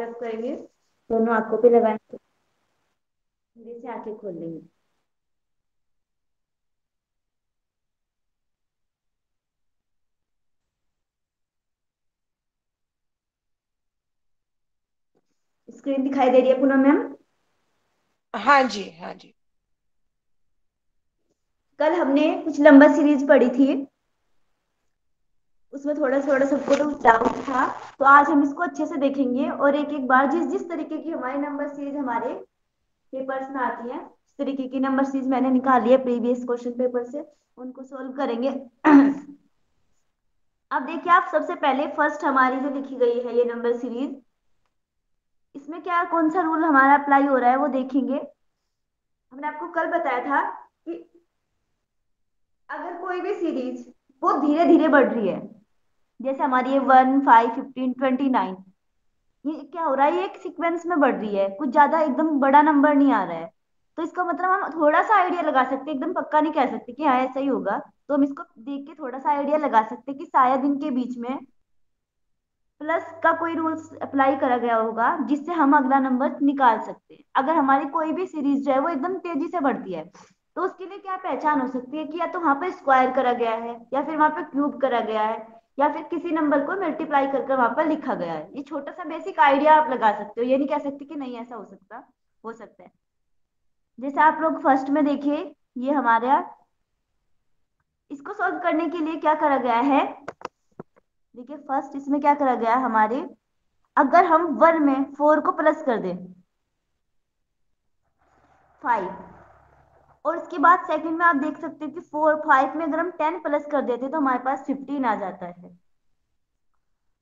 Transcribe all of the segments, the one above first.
रब करेंगे दोनों आँखों पे लगाएँगे। धीरे से आँखें खोल लेंगे। स्क्रीन दिखाई दे रही है पूनम मैम? हाँ जी हाँ जी। कल हमने कुछ लंबा सीरीज़ पढ़ी थी। उसमें थोड़ा थोड़ा सबको तो डाउट था। तो आज हम इसको अच्छे से देखेंगे और एक एक बार जिस जिस तरीके की हमारी नंबर सीरीज़ हमारे पेपर्स में आती है इस तरीके की नंबर सीरीज़ मैंने निकाली है प्रीवियस क्वेश्चन पेपर से, उनको सोल्व करेंगे। अब देखिए आप सबसे पहले फ़र्स्ट हमारी जो लिखी गई है ये नंबर सीरीज़ इसमें क्या कौन सा रूल हमारा अप्लाई हो रहा है वो देखेंगे। हमने आपको कल बताया था कि अगर कोई भी सीरीज़ वो धीरे धीरे बढ़ रही है जैसे हमारी ये one, five, fifteen, twenty nine. ये क्या हो रहा है? ये एक सीक्वेंस में बढ़ रही है। कुछ ज़्यादा एकदम बड़ा नंबर नहीं आ रहा है। तो इसका मतलब हम थोड़ा सा आइडिया लगा सकते एकदम पक्का नहीं कह सकते कि हाँ ऐसा ही होगा। तो हम इसको देख के थोड़ा सा आइडिया लगा सकते कि शायद इनके बीच में प्लस का कोई रूल्स अप्लाई करा गया होगा, जिससे हम अगला नंबर निकाल सकते हैं। अगर हमारी कोई भी सीरीज़ जो है, वो एकदम तेज़ी से बढ़ती है तो उसके लिए क्या पहचान हो सकती है कि या तो वहाँ पे स्क्वायर करा गया है, या फिर वहाँ पे क्यूब करा गया है। या फिर किसी नंबर को मल्टीप्लाई करके वहाँ पर लिखा गया है। ये छोटा सा बेसिक आइडिया आप लगा सकते हो। ये नहीं कह सकते कि नहीं ऐसा हो सकता। हो सकता है। जैसे आप लोग फ़र्स्ट में देखिए, ये हमारा इसको सॉल्व करने के लिए क्या करा गया है? देखिए फ़र्स्ट इसमें क्या करा गया हमारे, अगर हम वन में फोर को प्लस कर दें फाइव और उसके बाद सेकंड में आप देख सकते हैं कि फोर फाइव में अगर हम टेन प्लस कर देते तो हमारे पास फिफ्टीन आ जाता है।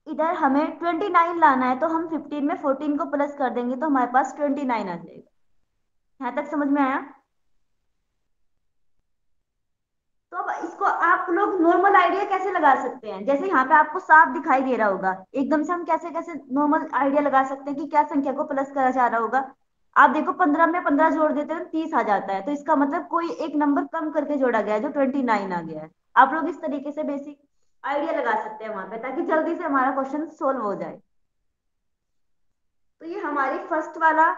इधर हमें ट्वेंटी नाइन लाना है तो हम फिफ्टीन में फोर्टीन को प्लस कर देंगे तो हमारे पास ट्वेंटी नाइन आ जाएगा। यहाँ तक समझ में आया? तो अब इसको आप लोग नॉर्मल आइडिया कैसे लगा सकते हैं? जैसे यहाँ पे आपको साफ़ दिखाई दे रहा होगा, एकदम से हम कैसे कैसे नॉर्मल आइडिया लगा सकते हैं कि क्या संख्या को प्लस करा जा रहा होगा? आप देखो पंद्रह में पंद्रह जोड़ देते हैं तीस आ जाता है। तो इसका मतलब कोई एक नंबर कम करके जोड़ा गया है, जो ट्वेंटी नाइन आ गया है। आप लोग इस तरीके से बेसिक आइडिया लगा सकते हैं वहाँ पे, ताकि जल्दी से हमारा क्वेश्चन सोल्व हो जाए। तो ये हमारी फ़र्स्ट वाला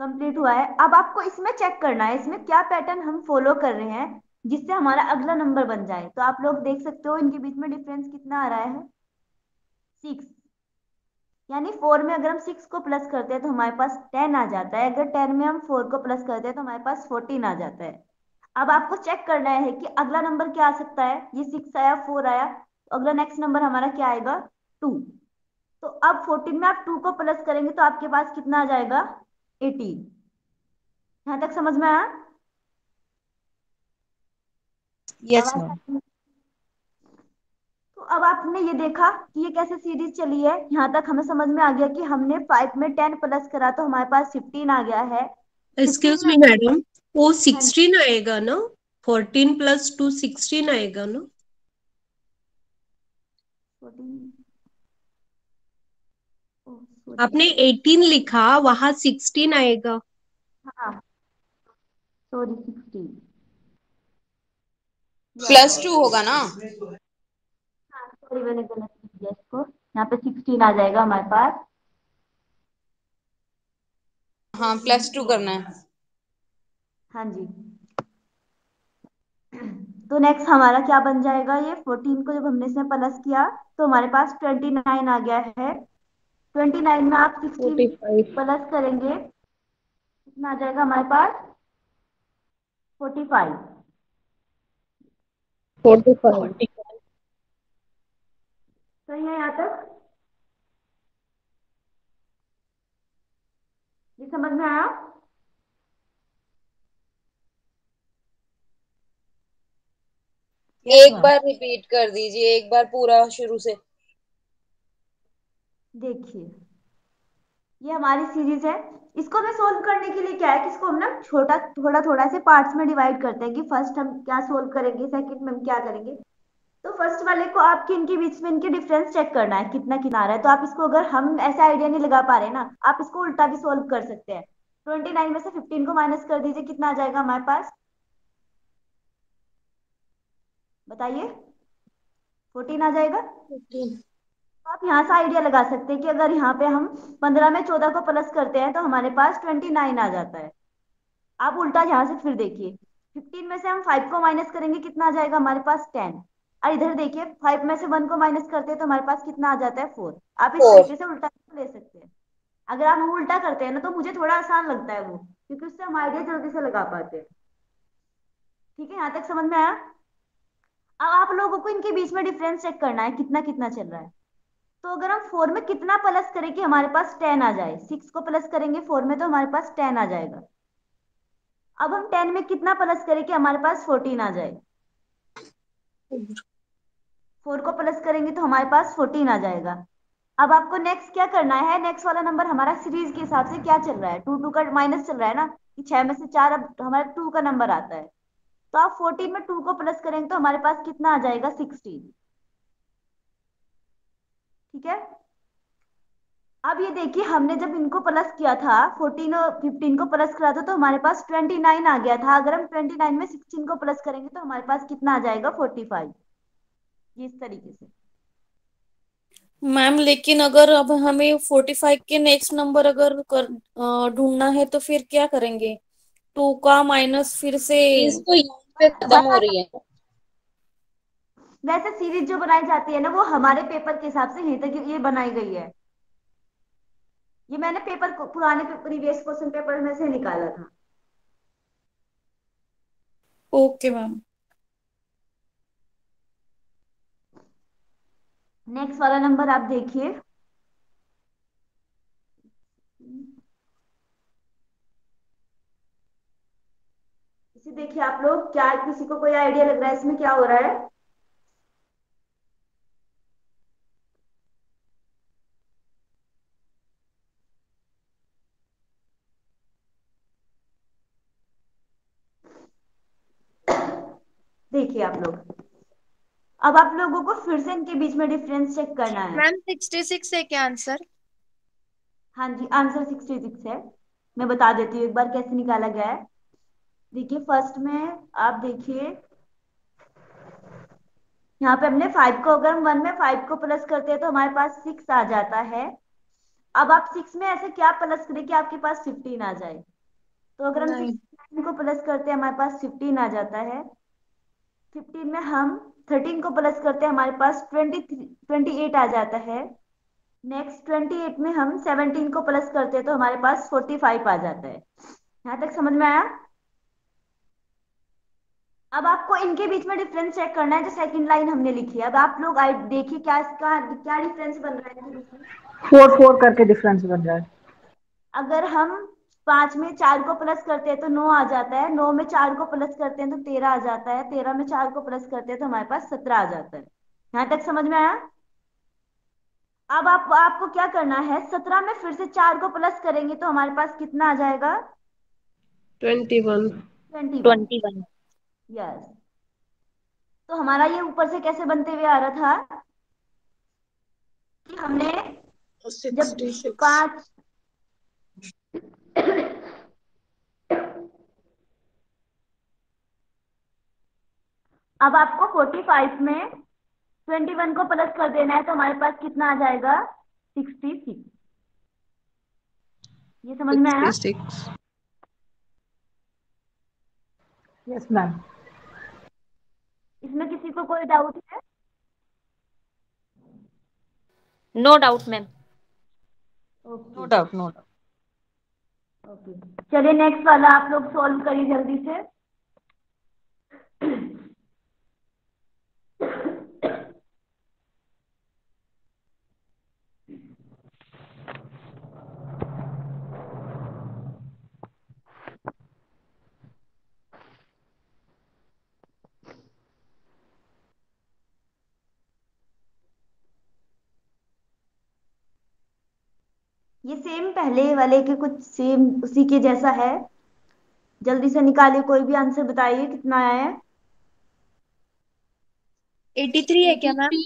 कंप्लीट हुआ है। अब आपको इसमें चेक करना है, इसमें क्या पैटर्न हम फॉलो कर रहे हैं, जिससे हमारा अगला नंबर बन जाए। तो आप लोग देख सकते हो, इनके बीच में डिफरेंस कितना आ रहा है? सिक्स यानी फोर में अगर हम सिक्स को प्लस करते हैं तो हमारे पास टेन आ जाता है। अगर टेन में हम फोर को प्लस करते हैं तो हमारे पास फोर्टीन आ जाता है। अब आपको चेक करना है कि अगला नंबर क्या आ सकता है। ये सिक्स आया फोर आया तो अगला नेक्स्ट नंबर हमारा क्या आएगा? टू। तो अब फोर्टीन में आप टू को प्लस करेंगे तो आपके पास कितना आ जाएगा? एटीन। यहाँ तक समझ में आया? यस तो अब आपने ये देखा कि ये कैसे सीरीज़ चली है। यहाँ तक हमें समझ में आ गया कि हमने फाइव में टेन प्लस करा तो हमारे पास फिफ्टीन आ गया है। एक्सक्यूज मी मैडम वो सिक्सटीन आएगा ना? फोर्टीन प्लस टू सिक्सटीन आएगा ना? आपने एटीन लिखा वहाँ सिक्सटीन आएगा। हाँ। सॉरी सिक्सटीन प्लस टू होगा ना? सॉरी मैंने गलत लिख दिया इसको। यहाँ पे सिक्सटीन आ जाएगा हमारे पास। हाँ प्लस टू करना है। हाँ जी। तो नेक्स्ट हमारा क्या बन जाएगा ये? फोर्टीन को जब हमने इसमें प्लस किया तो हमारे पास ट्वेंटी नाइन आ गया है। ट्वेंटी नाइन में आप सिक्सटीन प्लस करेंगे कितना आ जाएगा हमारे पास? फोर्टी फाइव फोर्टी फाइव सही है यहाँ तक? ये समझ में आया? एक बार रिपीट कर दीजिए एक बार पूरा शुरू से। देखिए ये हमारी सीरीज़ है। इसको हमें सोल्व करने के लिए क्या है? कि इसको हम ना छोटा थोड़ा थोड़ा से पार्ट्स में डिवाइड करते हैं कि फ़र्स्ट हम क्या सोल्व करेंगे सेकंड में हम क्या करेंगे? तो फ़र्स्ट वाले को आपके इनके बीच में इनके डिफरेंस चेक करना है कितना कितना आ रहा है। तो आप इसको अगर हम ऐसा आइडिया नहीं लगा पा रहे ना आप इसको उल्टा भी सोल्व कर सकते हैं। ट्वेंटी नाइन में से फिफ्टीन को माइनस कर दीजिए कितना आ जाएगा हमारे पास? बताइए। फोर्टीन आ जाएगा? आप यहाँ से आइडिया लगा सकते हैं कि अगर यहाँ पे हम पंद्रह में चौदह को प्लस करते हैं तो हमारे पास ट्वेंटी नाइन आ जाता है। आप उल्टा यहाँ से फिर देखिए। फिफ्टीन में से हम फाइव को माइनस करेंगे कितना आ जाएगा हमारे पास टेन इधर देखिए फाइव में से वन को माइनस करते हैं तो हमारे पास कितना आ जाता है? फोर आप इस तरीके से उल्टा ले सकते हैं। अगर आप उल्टा करते हैं ना तो मुझे थोड़ा आसान लगता है वो क्योंकि उससे हम आइडिया जल्दी से लगा पाते हैं। ठीक है यहाँ तक समझ में आया? अब आप लोगों को इनके बीच में डिफरेंस चेक करना है कितना कितना चल रहा है। तो अगर हम फोर में कितना प्लस करें कि हमारे पास टेन आ जाए सिक्स को प्लस करेंगे फोर में तो हमारे पास टेन आ जाएगा। अब हम टेन में कितना प्लस करें कि हमारे पास फोर्टीन आ जाए? फोर को प्लस करेंगे तो हमारे पास फोर्टीन आ जाएगा। अब आपको नेक्स्ट क्या करना है? नेक्स्ट वाला नंबर हमारा सीरीज़ के हिसाब से क्या चल रहा है? टू टू का माइनस चल रहा है ना? कि छह में से चार अब हमारा टू का नंबर आता है। तो आप फोर्टीन में टू को प्लस करेंगे तो हमारे पास कितना आ जाएगा? सिक्सटीन ठीक है? अब ये देखिए, हमने जब इनको प्लस किया था फोर्टीन और फिफ्टीन को प्लस करा था तो हमारे पास ट्वेंटी नाइन आ गया था। अगर हम ट्वेंटी नाइन में सिक्सटीन को प्लस करेंगे तो हमारे पास कितना आ जाएगा? फोर्टी फाइव ये इस तरीके से? मैम लेकिन अगर अब हमें फोर्टी फाइव के नेक्स्ट नंबर अगर कर ढूंढना है तो फिर क्या करेंगे? टू का माइनस फिर से चीज़ तो पे खत्म हो रही है। वैसे सीरीज़ जो बनाई जाती है ना वो हमारे पेपर के हिसाब से यहीं तक ये बनाई गई है। ये मैंने पेपर को पुराने प्रीवियस क्वेश्चन पेपर में से निकाला था। Okay okay, ma'am. नेक्स्ट वाला नंबर आप देखिए। इसे देखिए आप लोग, क्या किसी को कोई आइडिया लग रहा है? इसमें क्या हो रहा है? देखिए आप लोग। अब आप लोगों को फिर से इनके बीच में डिफरेंस चेक करना है। मैम सिक्सटी सिक्स है क्या आंसर हाँ जी आंसर सिक्सटी सिक्स है। मैं बता देती हूँ एक बार कैसे निकाला गया है। देखिए फ़र्स्ट में आप देखिए यहाँ पे हमने फाइव को अगर हम वन में फाइव को प्लस करते हैं तो हमारे पास सिक्स आ जाता है। अब आप सिक्स में ऐसे क्या प्लस करें कि आपके पास फिफ्टीन आ जाए? तो अगर हम सिक्स को प्लस करते हैं हमारे पास फिफ्टीन आ जाता है। फिफ्टीन में हम थर्टीन को प्लस करते हैं हमारे पास ट्वेंटी ट्वेंटी एट आ जाता है। नेक्स्ट ट्वेंटी एट में हम सेवनटीन को प्लस करते हैं तो हमारे पास फोर्टी फाइव आ जाता है। यहाँ तक समझ में आया? अब आपको इनके बीच में डिफरेंस चेक करना है जो सेकंड लाइन हमने लिखी है। अब आप लोग देखिए क्या इसका क्या डिफरेंस बन रहा है। फोर फोर करके डिफरेंस बन रहा है। अगर हम पाँच में चार को प्लस करते हैं तो नौ आ जाता है। नौ में चार को प्लस करते हैं तो तेरह आ जाता है। तेरह में चार को प्लस करते हैं तो हमारे पास सत्रह आ जाता है। यहाँ तक समझ में आया? अब आप आपको क्या करना है? सत्रह में फिर से चार को प्लस करेंगे तो हमारे पास कितना आ जाएगा? Twenty one. Twenty twenty one. Yes. तो हमारा ये ऊपर से कैसे बनते हुए आ रहा था? कि हमने जब पाँच अब आपको फोर्टी फाइव में ट्वेंटी वन को प्लस कर देना है तो हमारे पास कितना आ जाएगा? सिक्सटी सिक्स ये समझ में आया? यस मैम इसमें किसी को कोई डाउट है? No doubt ma'am no doubt no doubt okay चलिए नेक्स्ट वाला आप लोग सॉल्व करिए जल्दी से। ये सेम पहले वाले के कुछ सेम उसी के जैसा है। जल्दी से निकालिए कोई भी आंसर बताइए कितना आया है? एटी थ्री है क्या मैम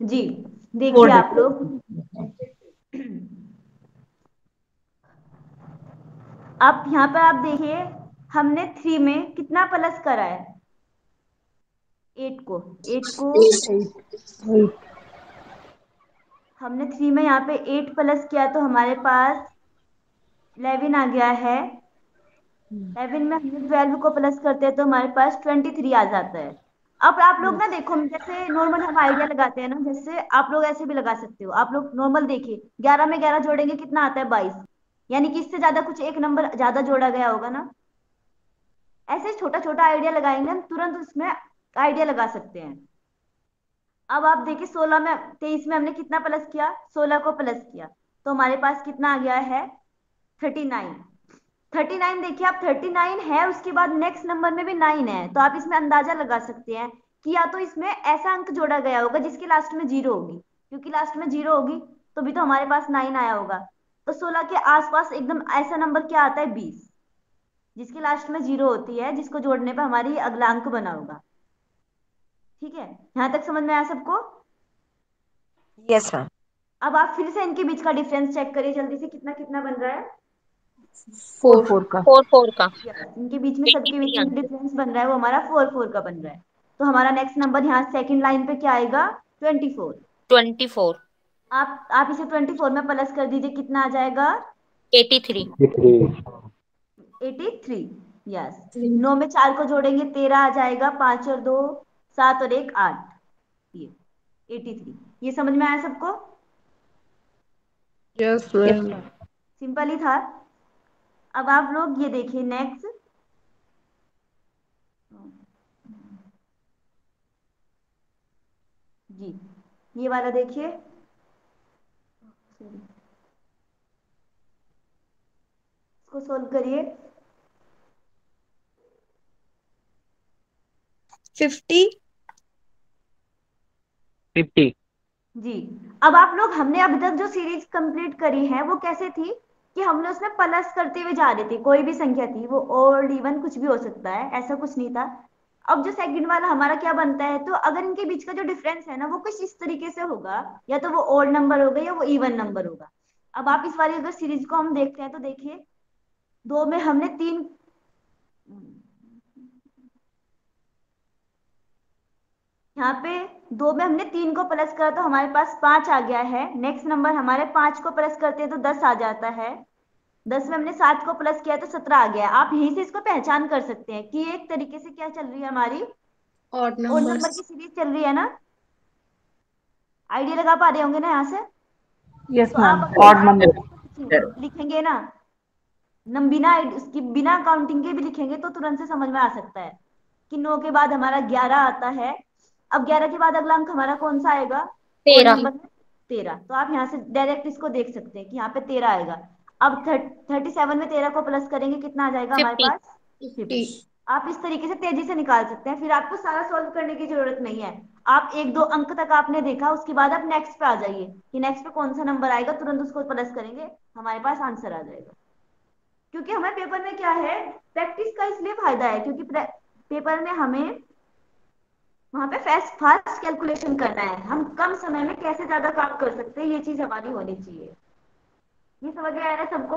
जी देखिए आप लोग। आप यहाँ पर आप देखिए हमने थ्री में कितना प्लस करा है? एट को। एट को Eight. Eight. हमने थ्री में यहाँ पे एट प्लस किया तो हमारे पास इलेवन आ गया है। इलेवन में हमने ट्वेल्व को प्लस करते हैं तो हमारे पास ट्वेंटी थ्री आ जाता है। अब आप लोग ना देखो जैसे नॉर्मल हम आइडिया लगाते हैं ना जैसे आप लोग ऐसे भी लगा सकते हो। आप लोग नॉर्मल देखिए ग्यारह में ग्यारह जोड़ेंगे कितना आता है? बाईस। यानी कि इससे ज़्यादा कुछ एक नंबर ज़्यादा जोड़ा गया होगा ना। ऐसे छोटा छोटा आइडिया लगाएँगे हम तुरंत उसमें आइडिया लगा सकते हैं। अब आप देखिए सोलह में, तेईस में हमने कितना प्लस किया? सोलह को प्लस किया। तो हमारे पास कितना आ गया है? थर्टी नाइन थर्टी नाइन देखिए आप थर्टी नाइन है, उसके बाद नेक्स्ट नंबर में भी नाइन है। तो आप इसमें अंदाज़ा लगा सकते हैं कि या तो इसमें ऐसा अंक जोड़ा गया होगा जिसके लास्ट में ज़ीरो होगी। क्योंकि लास्ट में ज़ीरो होगी तो भी तो हमारे पास नाइन आया होगा। तो सोलह के आसपास एकदम ऐसा नंबर क्या आता है? बीस। जिसके लास्ट में ज़ीरो होती है, जिसको जोड़ने पर हमारी अगला अंक बना होगा। ठीक है? यहाँ तक समझ में आया सबको? यस मैम अब आप फिर से इनके बीच का डिफरेंस चेक करिए जल्दी से कितना कितना बन रहा है? Four. Four का. फोर फोर का। इनके बीच में सबके बीच में डिफरेंस बन रहा है वो हमारा फोर फोर का बन रहा है। तो हमारा नेक्स्ट नंबर यहाँ सेकंड लाइन पे क्या आएगा? ट्वेंटी फोर ट्वेंटी फोर आप आप इसे ट्वेंटी फोर में प्लस कर दीजिए कितना आ जाएगा? Eighty three eighty three yes नौ में चार को जोड़ेंगे तेरह आ जाएगा पाँच और दो सात और एक आठ। ये एटी थ्री ये समझ में आया सबको? Yes, सिंपल ही था। अब आप लोग ये देखिए नेक्स्ट जी ये वाला देखिए। इसको सोल्व करिए। Fifty fifty. जी। अब आप लोग, हमने अभी तक जो सीरीज़ कंप्लीट करी है, वो कैसे थी? कि हम लोग उसमें प्लस करते हुए जा रहे थे, कोई भी संख्या थी, वो ओल्ड इवन कुछ भी हो सकता है, ऐसा कुछ नहीं था। अब जो सेकंड वाला हमारा क्या बनता है तो अगर इनके बीच का जो डिफरेंस है ना, वो कुछ इस तरीके से होगा, या तो वो ओल्ड नंबर होगा या वो इवन नंबर होगा। अब आप इस वाली अगर सीरीज़ को हम देखते हैं तो देखिए, दो में हमने तीन यहाँ पे दो में हमने तीन को प्लस करा तो हमारे पास पाँच आ गया है। नेक्स्ट नंबर हमारे पाँच को प्लस करते हैं तो दस आ जाता है। दस में हमने सात को प्लस किया तो सत्रह आ गया। आप यहीं से इसको पहचान कर सकते हैं कि एक तरीके से क्या चल रही है हमारी? ओड नंबर की सीरीज़ चल रही है ना? आइडिया लगा पा रहे होंगे ना यहाँ से? Yes, तो आप लिखेंगे ना? नम बिना उसकी बिना काउंटिंग के भी लिखेंगे तो तुरंत से समझ में आ सकता है। कि नौ के बाद हमारा ग्यारह आता है। अब ग्यारह के बाद अगला अंक हमारा कौन सा आएगा? तेरह। तेरह। तो आप यहाँ से डायरेक्ट इसको देख सकते हैं कि यहाँ पे तेरह आएगा। अब थर्टी सेवन में तेरह को प्लस करेंगे कितना आ जाएगा हमारे पास? फिफ्टी आप इस तरीके से तेज़ी से निकाल सकते हैं। फिर आपको सारा सॉल्व करने की ज़रूरत नहीं है। आप एक दो अंक तक आपने देखा उसके बाद आप नेक्स्ट पे आ जाइए कि नेक्स्ट पे कौन सा नंबर आएगा तुरंत उसको प्लस करेंगे हमारे पास आंसर आ जाएगा। क्योंकि हमारे पेपर में क्या है प्रैक्टिस का इसलिए फ़ायदा है क्योंकि पेपर में हमें वहाँ पे फास्ट फास्ट कैलकुलेशन करना है। हम कम समय में कैसे ज़्यादा काम कर सकते हैं? ये चीज़ हमारी होनी चाहिए। ये समझ में आ रहा है सबको?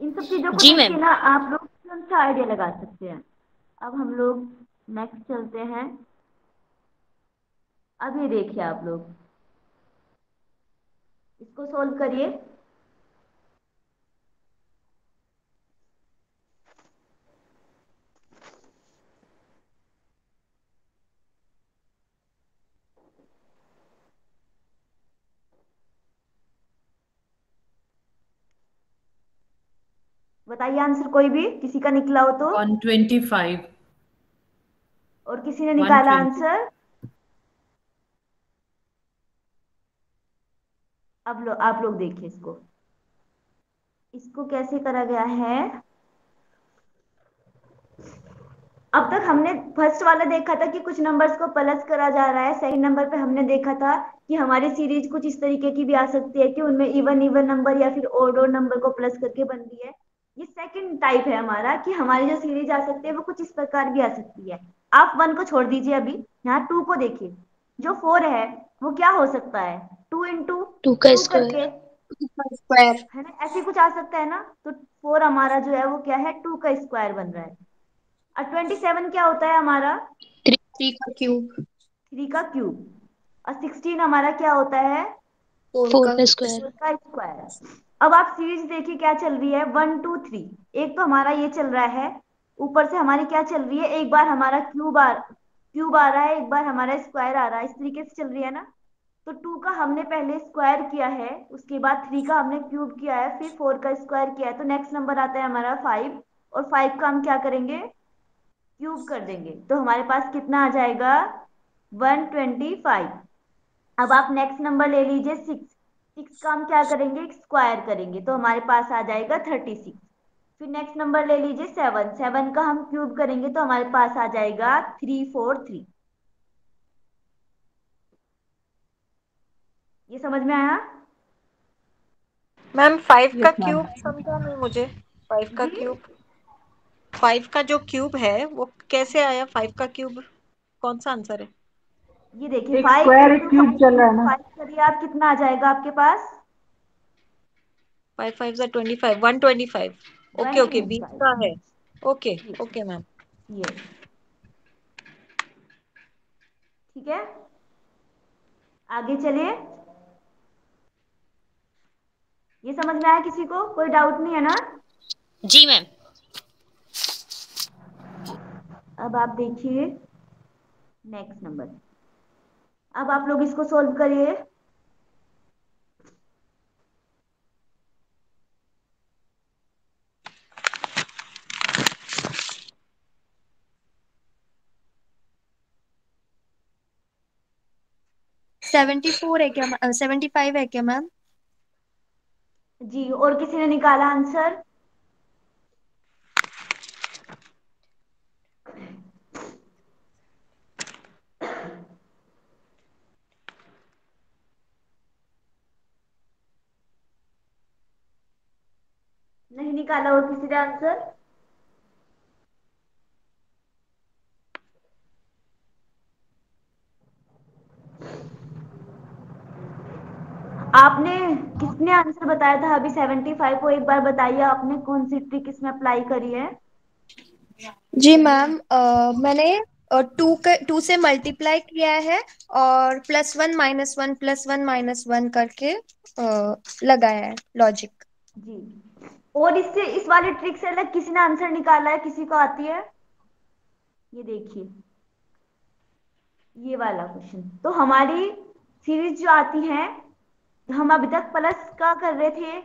इन सब चीज़ों को। ना आप लोग तुरंत सा आइडिया लगा सकते हैं। अब हम लोग नेक्स्ट चलते हैं। अब ये देखिए आप लोग। इसको सोल्व करिए। बताइए आंसर कोई भी किसी का निकला हो तो। 125 और किसी ने निकाला आंसर अब लो आप लोग देखिए इसको। इसको कैसे करा गया है? अब तक हमने फ़र्स्ट वाला देखा था कि कुछ नंबर्स को प्लस करा जा रहा है। सेकंड नंबर पे हमने देखा था कि हमारी सीरीज़ कुछ इस तरीके की भी आ सकती है कि उनमें इवन इवन नंबर या फिर ओड ओड नंबर को प्लस करके बन रही है। ये सेकंड टाइप है हमारा कि हमारी जो सीरीज़ आ सकती है वो कुछ इस प्रकार भी आ सकती है। आप वन को छोड़ दीजिए अभी यहाँ टू को देखिए। जो फोर है वो क्या हो सकता है? टू इंटू टू का टू स्क्वायर स्क्वायर है ना? ऐसे कुछ आ सकता है ना? तो फोर हमारा जो है वो क्या है? टू का स्क्वायर बन रहा है। और ट्वेंटी सेवन क्या होता है हमारा? थ्री का क्यूब थ्री का क्यूब और सिक्सटीन हमारा क्या होता है? फोर का स्क्वायर अब आप सीरीज़ देखिए क्या चल रही है। वन टू थ्री एक तो हमारा ये चल रहा है। ऊपर से हमारी क्या चल रही है? एक बार हमारा क्यूब आ क्यूब आ रहा है, एक बार हमारा स्क्वायर आ रहा है। इस तरीके से चल रही है ना? तो टू का हमने पहले स्क्वायर किया है, उसके बाद थ्री का हमने क्यूब किया है, फिर फोर का स्क्वायर किया है। तो नेक्स्ट नंबर आता है हमारा फाइव और फाइव का हम क्या करेंगे? क्यूब कर देंगे। तो हमारे पास कितना आ जाएगा? वन ट्वेंटी फाइव अब आप नेक्स्ट नंबर ले लीजिए सिक्स सिक्स का हम क्या करेंगे? स्क्वायर करेंगे तो हमारे पास आ जाएगा थर्टी सिक्स फिर नेक्स्ट नंबर ले लीजिए सेवन सेवन का हम क्यूब करेंगे तो हमारे पास आ जाएगा थ्री फोर थ्री ये समझ में आया? मैम फाइव का क्यूब समझा नहीं मुझे। फाइव का क्यूब फाइव का जो क्यूब है वो कैसे आया फाइव का क्यूब कौन सा आंसर है? ये देखिए फाइव cube फाइव चल रहा है ना। फाइव करिए आप कितना आ जाएगा आपके पास? Five five twenty five one twenty five okay okay बीस का है। ओके ओके मैम ये ठीक है? आगे चलिए। ये समझ में आया किसी को? कोई डाउट नहीं है ना? जी मैम अब आप देखिए। नेक्स्ट नंबर अब आप लोग इसको सॉल्व करिए। सेवेंटी फोर है क्या सेवेंटी फाइव है क्या मैम जी और किसी ने निकाला आंसर नहीं निकाला और किसी ने आंसर आपने किसने आंसर बताया था? अभी सेवेंटी फाइव को एक बार बताइए आपने कौन सी ट्रिक इसमें अप्लाई करी है? जी मैम मैंने टू का टू से मल्टीप्लाई किया है और plus one minus one plus one minus one करके अ, लगाया है लॉजिक जी। और इससे, इस वाले ट्रिक से अलग किसी ने आंसर निकाला है, किसी को आती है? ये देखिए। ये वाला क्वेश्चन तो हमारी सीरीज़ जो आती है, हम अभी तक प्लस का कर रहे थे,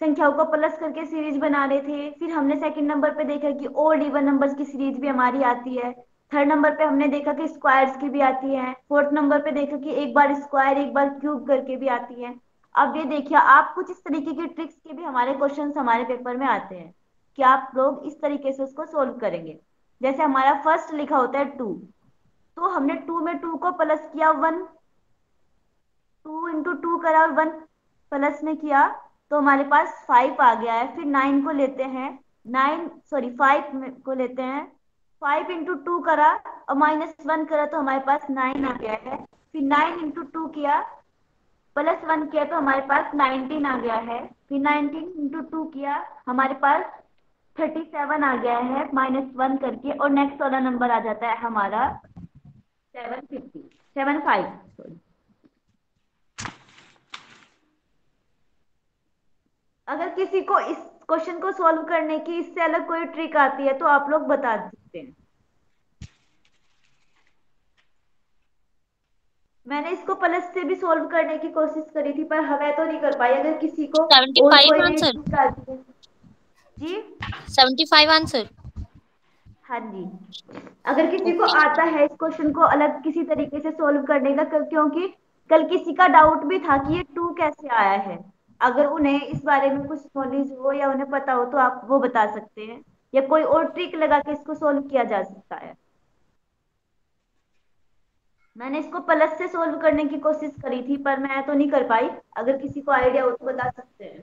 संख्याओं को प्लस करके सीरीज़ बना रहे थे, फिर हमने सेकंड नंबर पे देखा कि और इवन नंबर्स की सीरीज़ भी हमारी आती है। थर्ड नंबर पे हमने देखा कि स्क्वायर्स की भी आती है। फोर्थ नंबर पे देखा कि एक बार स्क्वायर एक बार क्यूब करके भी आती है। अब ये देखिए, आप कुछ इस तरीके की ट्रिक्स के भी हमारे क्वेश्चन हमारे पेपर में आते हैं कि आप लोग इस तरीके से उसको सोल्व करेंगे। जैसे हमारा फ़र्स्ट लिखा होता है टू तो हमने टू में टू को प्लस किया वन टू इंटू टू करा और वन प्लस में किया तो हमारे पास फाइव आ गया है। फिर नाइन को लेते हैं नाइन सॉरी फाइव को लेते हैं फाइव इंटू टू करा और माइनस वन करा तो हमारे पास नाइन आ गया है। फिर नाइन इंटू टू किया प्लस वन किया तो हमारे पास नाइनटीन आ गया है। फिर नाइनटीन इंटू टू किया, हमारे पास थर्टी सेवन आ गया है माइनस वन करके, और नेक्स्ट वाला नंबर आ जाता है हमारा seven fifty seven five sorry अगर किसी को इस क्वेश्चन को सॉल्व करने की इससे अलग कोई ट्रिक आती है तो आप लोग बता सकते हैं मैंने इसको प्लस से भी सॉल्व करने की कोशिश करी थी पर हमें तो नहीं कर पाई। अगर किसी को 75 आंसर। जी? सेवेंटी फाइव आंसर हाँ जी। अगर किसी को आता है इस क्वेश्चन को अलग किसी तरीके से सॉल्व करने का क्यों- क्योंकि कल किसी का डाउट भी था कि ये टू कैसे आया है। अगर उन्हें इस बारे में कुछ नॉलेज हो या उन्हें पता हो तो आप वो बता सकते हैं। या कोई और ट्रिक लगा के इसको सॉल्व किया जा सकता है। मैंने इसको प्लस से सॉल्व करने की कोशिश करी थी, पर मैं तो नहीं कर पाई। अगर किसी को आइडिया हो तो बता सकते हैं।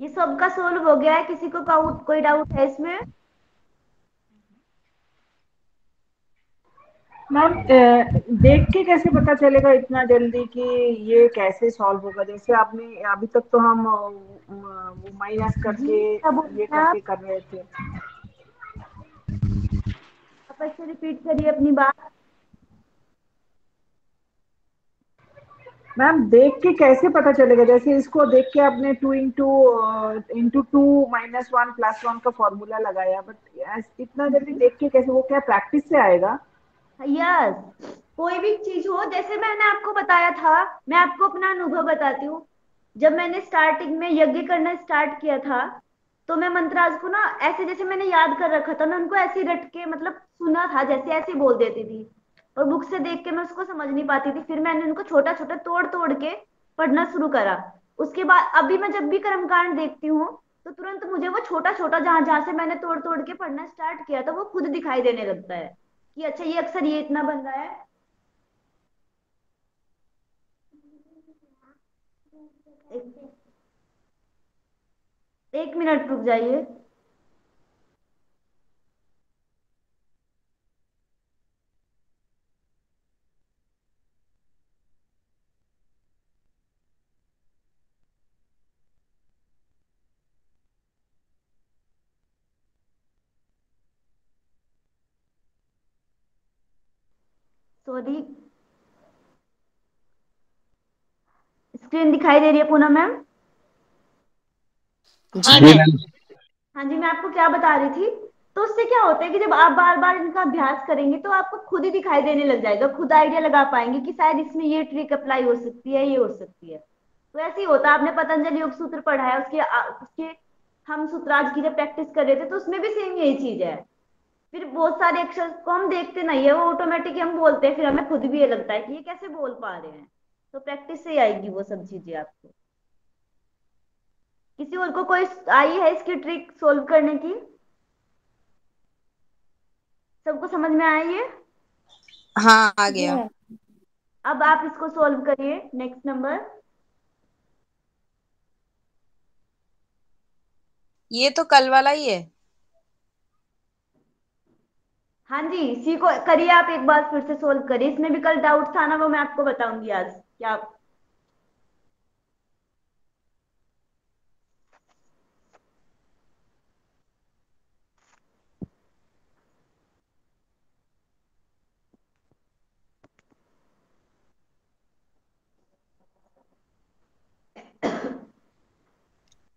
ये सबका सोल्व हो गया है। किसी को कोई डाउट है इसमें? मैम देख के कैसे पता चलेगा इतना जल्दी कि ये कैसे सॉल्व होगा? जैसे आपने अभी तक तो हम वो माइनस करके ये करके कर रहे थे। रिपीट करिए अपनी बात। मैम देख के कैसे पता चलेगा? जैसे इसको देख के आपने two into into two minus one plus one का फॉर्मूला लगाया बट इतना जल्दी देख के कैसे वो क्या प्रैक्टिस से आएगा? यस कोई भी चीज़ हो, जैसे मैंने आपको बताया था, मैं आपको अपना अनुभव बताती हूँ। जब मैंने स्टार्टिंग में यज्ञ करना स्टार्ट किया था तो मैं मंत्राज को ना ऐसे जैसे मैंने याद कर रखा था, मैं उनको ऐसे रट के मतलब सुना था, जैसे ऐसे बोल देती थी। और बुक से देख के मैं उसको समझ नहीं पाती थी। फिर मैंने उनको छोटा छोटा तोड़ तोड़ के पढ़ना शुरू करा। उसके बाद अभी मैं जब भी कर्मकांड देखती हूँ तो तुरंत मुझे वो छोटा छोटा जहाँ जहाँ से मैंने तोड़ तोड़ के पढ़ना स्टार्ट किया था, वो खुद दिखाई देने लगता है। कि अच्छा ये अक्सर ये इतना बन रहा है। एक, एक मिनट रुक जाइए। सॉरी स्क्रीन दिखाई दे रही है पूनम मैम? जी। मैम हाँ जी मैं आपको क्या बता रही थी? तो उससे क्या होता है कि जब आप बार बार इनका अभ्यास करेंगे तो आपको खुद ही दिखाई देने लग जाएगा खुद आइडिया लगा पाएँगे कि शायद इसमें ये ट्रिक अप्लाई हो सकती है ये हो सकती है। तो ऐसे ही होता है। आपने पतंजलि योग सूत्र पढ़ा है उसके उसके हम सूत्राज की जब प्रैक्टिस कर रहे थे तो उसमें भी सेम यही चीज़ है। फिर बहुत सारे अक्षर को हम देखते नहीं है वो ऑटोमेटिक हम बोलते हैं फिर हमें खुद भी ये लगता है कि ये कैसे बोल पा रहे हैं। तो प्रैक्टिस से ही आएगी वो सब चीज़ें आपको। किसी और को कोई आई है इसकी ट्रिक सोल्व करने की? सबको समझ में आया ये हाँ आ गया। अब आप इसको सोल्व करिए नेक्स्ट नंबर ये तो कल वाला ही है। हाँ जी, इसी को करिए आप एक बार फिर से सोल्व करिए। इसमें भी कल डाउट था ना, वो मैं आपको बताऊँगी आज। क्या?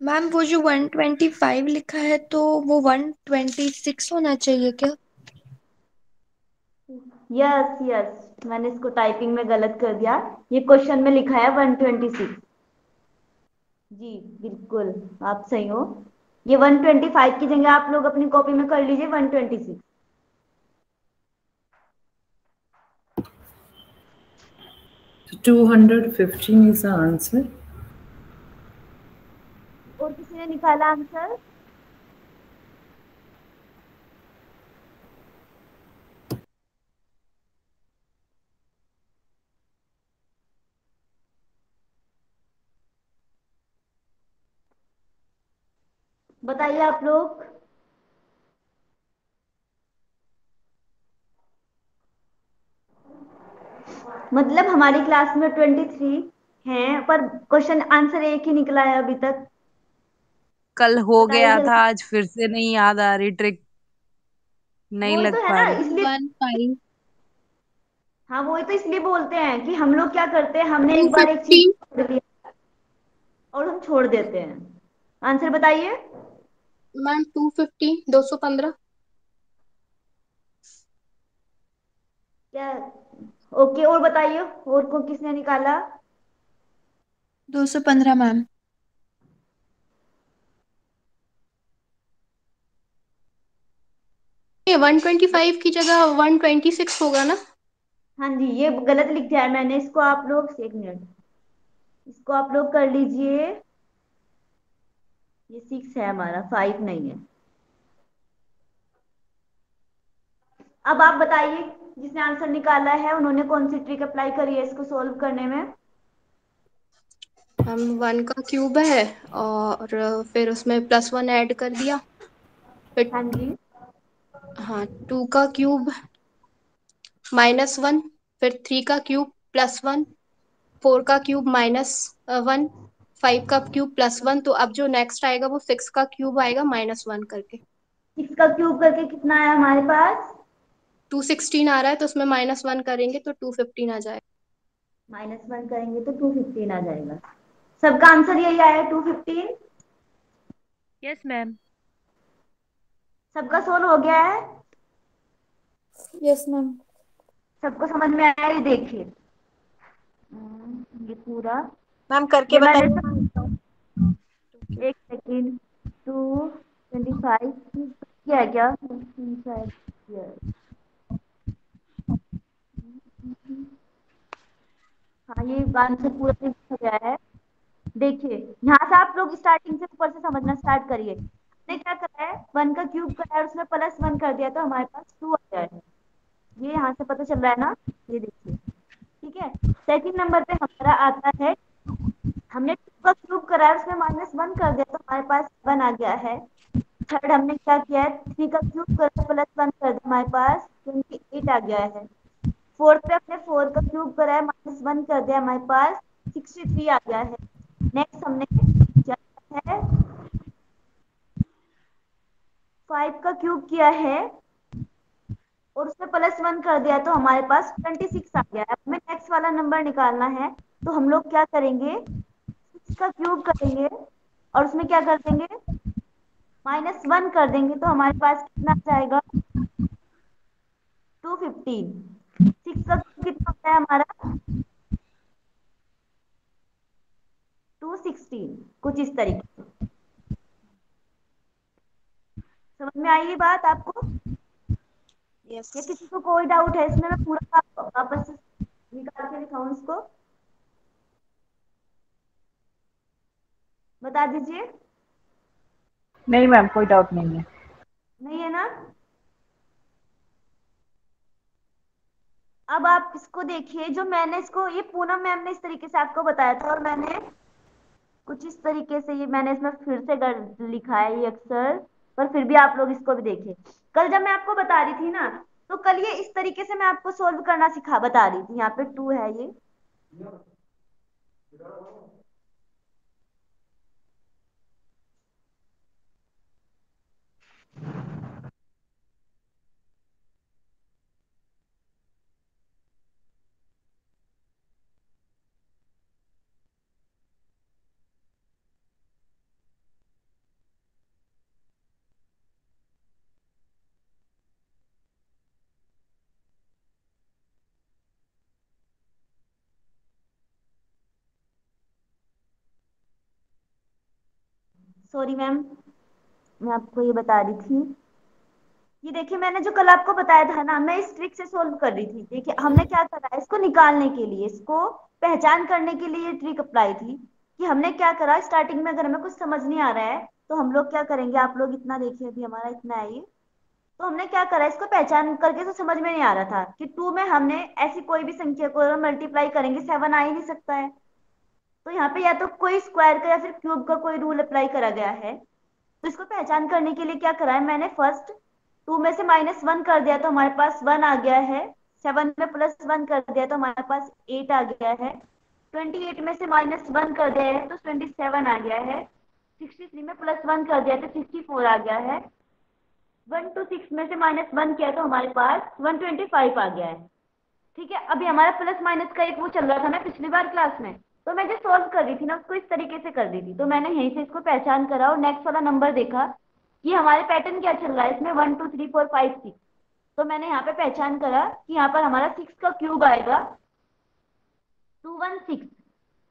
मैम, वो जो 125 लिखा है तो वो 126 होना चाहिए क्या? यस यस मैंने इसको टाइपिंग में गलत कर दिया। ये क्वेश्चन में लिखा है 126 जी बिल्कुल। आप सही हो। ये 125 की जगह आप लोग अपनी कॉपी में कर लीजिए 126 215 is the answer. और किसी ने निकाला आंसर बताइए आप लोग। मतलब हमारी क्लास में ट्वेंटी थ्री हैं पर क्वेश्चन आंसर एक ही निकला है अभी तक। कल हो गया। था आज फिर से नहीं याद आ रही ट्रिक नहीं लग तो पा रही। हाँ वही तो इसलिए बोलते हैं कि हम लोग क्या करते हैं हमने एक बार एक चीज़ और हम छोड़ देते हैं। आंसर बताइए। मैम टू फिफ्टी दो सौ पंद्रह क्या? ओके और बताइए और को किसने निकाला? 215 मैम। वन ट्वेंटी फाइव की जगह वन ट्वेंटी सिक्स होगा ना? हाँ जी ये गलत लिख दिया है मैंने इसको आप लोग एक मिनट। इसको आप लोग कर लीजिए। ये सिक्स है हमारा फाइव नहीं है। अब आप बताइए जिसने आंसर निकाला है उन्होंने कौन सी ट्रिक अप्लाई करी है इसको सोल्व करने में? हम वन का क्यूब है और फिर उसमें प्लस वन ऐड कर दिया। फिर हाँ जी। हाँ टू का क्यूब माइनस वन फिर थ्री का क्यूब प्लस वन फोर का क्यूब माइनस वन फाइव का क्यूब प्लस वन तो अब जो नेक्स्ट आएगा वो सिक्स का क्यूब आएगा माइनस वन करके। सिक्स का क्यूब करके कितना आया हमारे पास? टू सिक्सटीन आ रहा है तो उसमें माइनस वन करेंगे तो टू फिफ्टीन आ जाएगा। माइनस वन करेंगे तो टू फिफ्टीन आ जाएगा। सबका आंसर यही आया टू फिफ्टीन यस मैम सबका सोल्व हो गया है? यस मैम सबको समझ में आया ये देखिए। हम्म, ये पूरा। मैम करके बताइए। एक सेकेंड। टू ट्वेंटी फाइव क्या क्या हाँ ये आंसर पूरा लिखा गया है। देखिए यहाँ से आप लोग स्टार्टिंग से ऊपर से समझना स्टार्ट करिए। हमने क्या करा है? वन का क्यूब करा है उसमें प्लस वन कर दिया तो हमारे पास टू आ गया है। ये यहाँ से पता चल रहा है ना? ये देखिए। ठीक है? सेकंड नंबर पे हमारा आता है हमने का क्यूब करा उसमें माइनस वन कर दिया तो हमारे पास वन आ गया है। थर्ड हमने क्या किया है? थ्री का क्यूब करा प्लस वन कर दिया, हमारे पास ट्वेंटी एट आ गया है। फोर्थ पे हमने फोर का क्यूब करा है माइनस वन कर दिया, हमारे पास सिक्सटी थ्री आ गया है। नेक्स्ट हमने क्या है? फाइव का क्यूब किया है, और उसमें प्लस वन कर दिया तो हमारे पास ट्वेंटी सिक्स आ गया है। हमें नेक्स्ट वाला नंबर निकालना है तो हम लोग क्या करेंगे? का क्यूब करेंगे और उसमें क्या कर देंगे? माइनस वन कर देंगे तो हमारे पास कितना आ जाएगा? टू फिफ्टीन सिक्स का क्यूब कितना होता है हमारा? टू सिक्सटीन कुछ इस तरीके से। समझ में आई ये बात आपको? यस या किसी को कोई डाउट है इसमें मैं पूरा वापस निकाल के दिखाऊँ इसको? बता दीजिए। नहीं मैम कोई डाउट नहीं है। नहीं है ना? अब आप इसको देखिए जो मैंने इसको ये पूनम मैम ने इस तरीके से आपको बताया था और मैंने कुछ इस तरीके से ये मैंने इसमें फिर से कर लिखा है ये अक्सर पर फिर भी आप लोग इसको भी देखिए। कल जब मैं आपको बता रही थी ना तो कल ये इस तरीके से मैं आपको सोल्व करना सिखा बता रही थी। यहाँ पे टू है ये। सॉरी मैम मैं आपको ये बता रही थी। ये देखिए, मैंने जो कल आपको बताया था ना, मैं इस ट्रिक से सोल्व कर रही थी। देखिए, हमने क्या करा, इसको निकालने के लिए, इसको पहचान करने के लिए ट्रिक अप्लाई थी कि हमने क्या करा, स्टार्टिंग में अगर हमें कुछ समझ नहीं आ रहा है तो हम लोग क्या करेंगे? आप लोग इतना देखिए, अभी हमारा इतना है ये। तो हमने क्या करा, इसको पहचान करके तो समझ में नहीं आ रहा था कि टू में हमने ऐसी कोई भी संख्या को मल्टीप्लाई करेंगे सेवन आ ही नहीं सकता है। तो यहाँ पे या तो कोई स्क्वायर का या फिर क्यूब का कोई रूल अप्लाई करा गया है। तो इसको पहचान करने के लिए क्या करा है? मैंने फ़र्स्ट टू में से माइनस वन कर दिया तो हमारे पास वन आ गया है। सेवन में प्लस वन कर दिया तो हमारे पास एट आ गया है। ट्वेंटी एट में से माइनस वन कर दिया है तो ट्वेंटी सेवन आ गया है। सिक्सटी थ्री में प्लस वन कर दिया तो सिक्सटी फोर आ गया है। वन टू सिक्स में से माइनस वन किया तो हमारे पास वन ट्वेंटी फाइव आ गया है। ठीक है, अभी हमारा प्लस माइनस का एक वो चल रहा था ना पिछली बार क्लास में। तो मैं जो सॉल्व कर रही थी ना, उसको इस तरीके से कर दी थी। तो मैंने यहीं से इसको पहचान करा और नेक्स्ट वाला नंबर देखा। कि हमारे पैटर्न क्या चल रहा है? इसमें one two three four five six तो मैंने यहाँ पे पहचान करा कि यहाँ पर हमारा सिक्स का क्यूब आएगा। टू वन सिक्स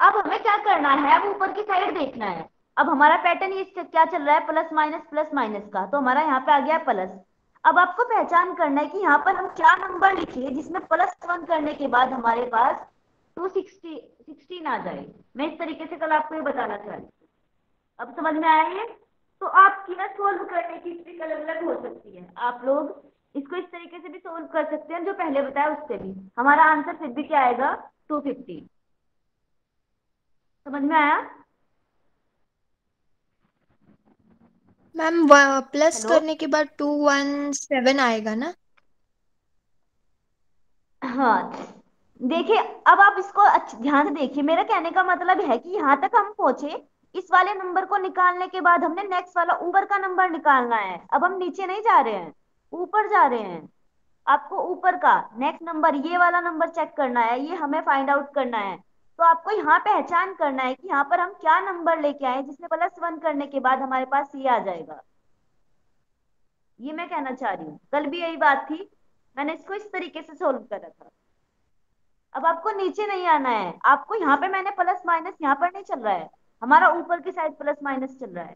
अब हमें क्या करना है? अब ऊपर की साइड देखना है। अब हमारा पैटर्न ये क्या चल रहा है? प्लस माइनस प्लस माइनस का। तो हमारा यहाँ पे आ गया प्लस अब आपको पहचान करना है कि यहाँ पर हम क्या नंबर लिखे जिसमें प्लस वन करने के बाद हमारे पास टू सिक्सटी सिक्सटीन आ जाए। मैं इस तरीके से कल आपको ये बताना चाह रही अब समझ में आया ये? तो आपकी ना सोल्व करने की ट्रिक अलग अलग हो सकती है। आप लोग इसको इस तरीके से भी सोल्व कर सकते हैं जो पहले बताया उससे भी। हमारा आंसर फिर भी क्या आएगा? टू फिफ्टी समझ में आया? मैम प्लस हेलो करने के बाद टू वन सेवन आएगा ना? हाँ। देखिए, अब आप इसको ध्यान से देखिए। मेरा कहने का मतलब है कि यहाँ तक हम पहुँचे, इस वाले नंबर को निकालने के बाद हमने नेक्स्ट वाला ऊपर का नंबर निकालना है। अब हम नीचे नहीं जा रहे हैं, ऊपर जा रहे हैं। आपको ऊपर का नेक्स्ट नंबर ये वाला नंबर चेक करना है, ये हमें फाइंड आउट करना है। तो आपको यहाँ पहचान करना है कि यहाँ पर हम क्या नंबर लेके आए जिसमें प्लस वन करने के बाद हमारे पास ये आ जाएगा। ये मैं कहना चाह रही हूँ। कल भी यही बात थी। मैंने इसको इस तरीके से सोल्व करा था। अब आपको नीचे नहीं आना है। आपको यहाँ पे मैंने प्लस माइनस यहाँ पर नहीं चल रहा है। हमारा ऊपर की साइड प्लस माइनस चल रहा है।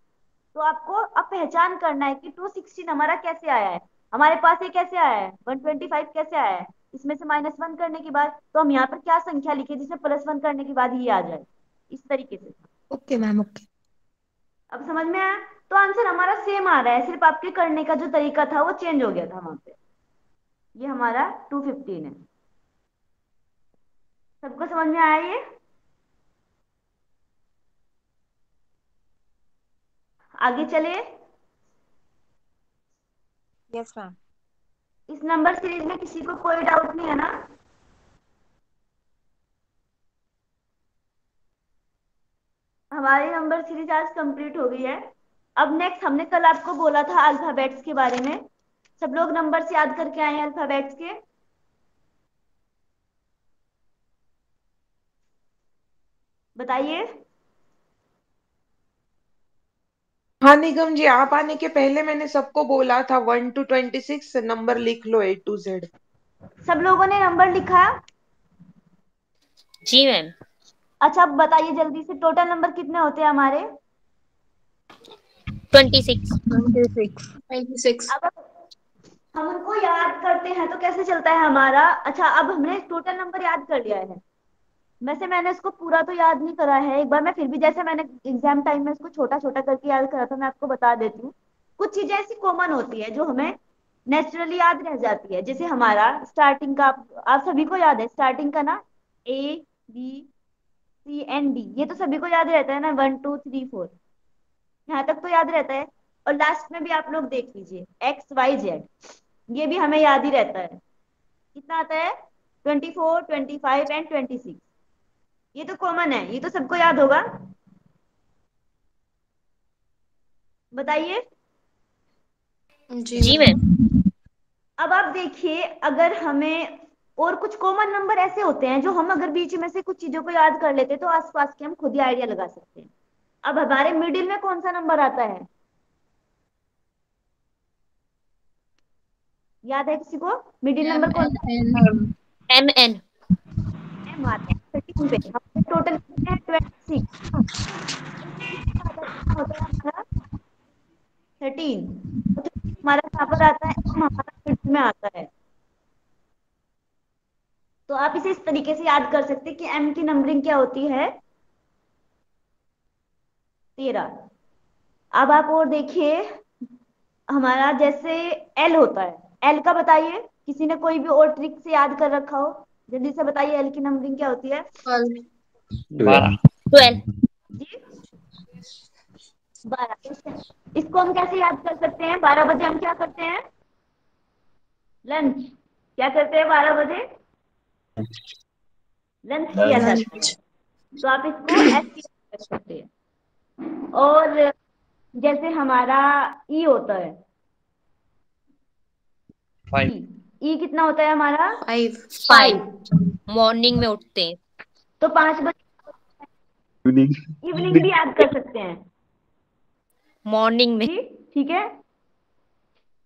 तो आपको अब पहचान करना है कि टू सिक्सटीन हमारा कैसे आया है? हमारे पास ये कैसे आया है? वन ट्वेंटी फाइव कैसे आया है? इसमें से माइनस वन करने के बाद तो हम यहाँ पर क्या संख्या लिखे जिसमें प्लस वन करने के बाद ये आ जाए? इस तरीके से। ओके मैम ओके अब समझ में आया? तो आंसर हमारा सेम आ रहा है। सिर्फ़ आपके करने का जो तरीका था वो चेंज हो गया था वहाँ पे। ये हमारा टू फिफ्टीन है। सबको समझ में आया ये? आगे चले यस मैम इस नंबर सीरीज़ में किसी को कोई डाउट नहीं है ना? हमारी नंबर सीरीज़ आज कंप्लीट हो गई है। अब नेक्स्ट हमने कल आपको बोला था अल्फाबेट्स के बारे में। सब लोग नंबर्स याद करके आए हैं अल्फाबेट्स के। बताइए। हाँ निगम जी आप आने के पहले मैंने सबको बोला था one two twenty six number लिख लो ए टू जेड सब लोगों ने नंबर लिखा? जी मैम अच्छा अब बताइए जल्दी से टोटल नंबर कितने होते हैं हमारे? Twenty six twenty six twenty six अब हम उनको याद करते हैं तो कैसे चलता है हमारा? अच्छा अब हमने टोटल नंबर याद कर लिया है। वैसे मैंने इसको पूरा तो याद नहीं करा है। एक बार मैं फिर भी जैसे मैंने एग्ज़ाम टाइम में इसको छोटा छोटा करके याद करा था मैं आपको बता देती हूँ। कुछ चीज़ें ऐसी कॉमन होती है जो हमें नेचुरली याद रह जाती है। जैसे हमारा स्टार्टिंग का आप, सभी को याद है स्टार्टिंग का ना A B C and D ये तो सभी को याद रहता है ना? वन टू थ्री फोर यहाँ तक तो याद रहता है। और लास्ट में भी आप लोग देख लीजिए एक्स वाई जेड ये भी हमें याद ही रहता है। कितना आता है? Twenty four twenty five and twenty six ये तो कॉमन है ये तो सबको याद होगा। बताइए। जी जी मैम। अब आप देखिए अगर हमें और कुछ कॉमन नंबर ऐसे होते हैं जो हम अगर बीच में से कुछ चीज़ों को याद कर लेते हैं तो आसपास के हम खुद ही आइडिया लगा सकते हैं। अब हमारे मिडिल में कौन सा नंबर आता है? याद है किसी को? मिडिल नंबर कौन सा? एम एन एम आता है। पे हमने टोटल कितने ट्वेंटी सिक्स थर्टीन हमारा पर आता है हमारा में आता है। तो आप इसे इस तरीके से याद कर सकते हैं कि एम की नंबरिंग क्या होती है? तेरह। अब आप और देखिए, हमारा जैसे एल होता है। एल का बताइए, किसी ने कोई भी और ट्रिक से याद कर रखा हो? जल्दी से बताइए एल की नंबरिंग क्या होती है? बारह इसको हम कैसे याद कर सकते हैं? बारह बजे हम क्या करते हैं? लंच क्या करते हैं बारह बजे? लंच किया जाता है तो आप इसको ऐसे याद कर सकते हैं। और जैसे हमारा ई होता है। फाइव ई कितना होता है हमारा? फाइव फाइव मॉर्निंग में उठते हैं। तो पाँच बजे इवनिंग भी याद कर सकते हैं। मॉर्निंग में। ठीक है?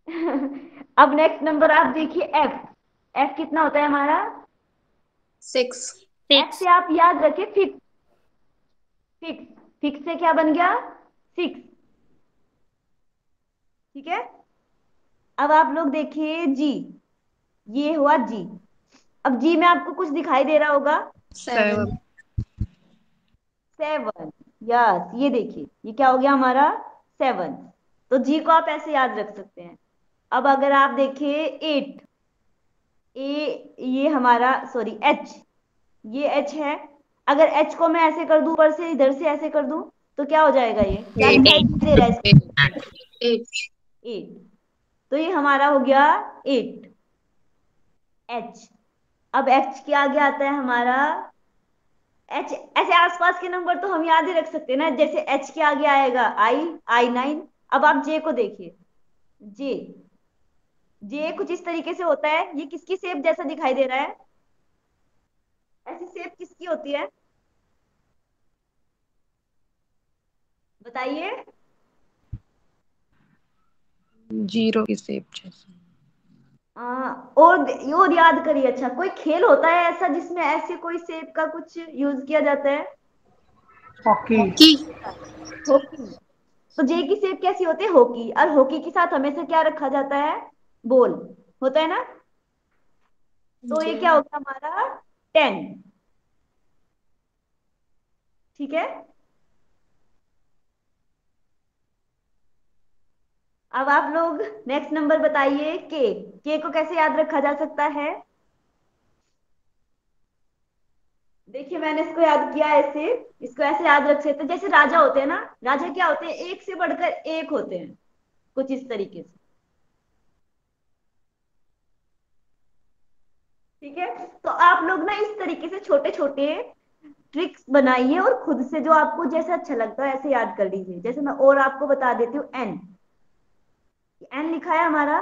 अब नेक्स्ट नंबर आप देखिए एफ़ एफ़ कितना होता है हमारा? सिक्स एफ़ से आप याद रखें फिक्स फिक्स फिक्स से क्या बन गया? सिक्स ठीक है? अब आप लोग देखिए जी ये हुआ जी। अब जी में आपको कुछ दिखाई दे रहा होगा। सेवन सेवन यस ये देखिए ये क्या हो गया हमारा? सेवन तो जी को आप ऐसे याद रख सकते हैं। अब अगर आप देखिए एट ए ये हमारा सॉरी एच ये एच है। अगर एच को मैं ऐसे कर दूँ ऊपर से इधर से ऐसे कर दूँ तो क्या हो जाएगा ये? एट तो ये हमारा हो गया एट एच अब एच के आगे आता है हमारा एच ऐसे आसपास के नंबर तो हम याद ही रख सकते हैं ना, जैसे एच के आगे आएगा आई आई नाइन अब आप जे को देखिए। जे जे कुछ इस तरीके से होता है। ये किसकी सेप जैसा दिखाई दे रहा है? ऐसी शेप किसकी होती है? बताइए। ज़ीरो की शेप जैसे। आ, और और याद करिए अच्छा कोई खेल होता है ऐसा जिसमें ऐसे कोई शेप का कुछ यूज़ किया जाता है? हॉकी। हॉकी। तो जे की शेप कैसी होती है? हॉकी। और हॉकी के साथ हमेशा क्या रखा जाता है? बॉल। होता है ना? तो ये क्या होगा हमारा? टेन। ठीक है? अब आप लोग नेक्स्ट नंबर बताइए के के को कैसे याद रखा जा सकता है? देखिए, मैंने इसको याद किया ऐसे। इसको ऐसे याद रख सकते जैसे राजा होते हैं ना, राजा क्या होते हैं? एक से बढ़कर एक होते हैं, कुछ इस तरीके से। ठीक है? तो आप लोग ना इस तरीके से छोटे छोटे ट्रिक्स बनाइए और खुद से जो आपको जैसे अच्छा लगता है, ऐसे याद कर लीजिए। जैसे मैं और आपको बता देती हूँ एन एन लिखा है हमारा।